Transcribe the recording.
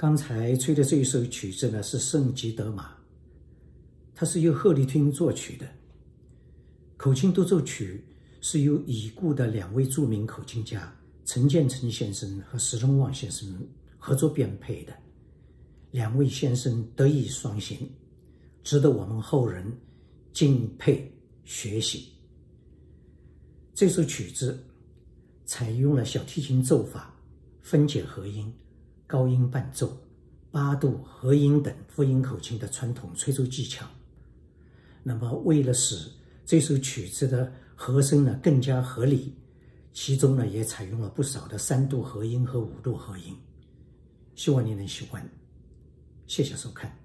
刚才吹的这一首曲子呢，是圣吉德玛，它是由贺立汀作曲的。口琴独奏曲是由已故的两位著名口琴家陈建成先生和石龙旺先生合作编配的，两位先生德艺双馨，值得我们后人敬佩学习。这首曲子采用了小提琴奏法、分解合音。高音伴奏、八度合音等复音口琴的传统吹奏技巧。那么，为了使这首曲子的和声呢更加合理，其中呢也采用了不少的三度合音和五度合音。希望你能喜欢，谢谢收看。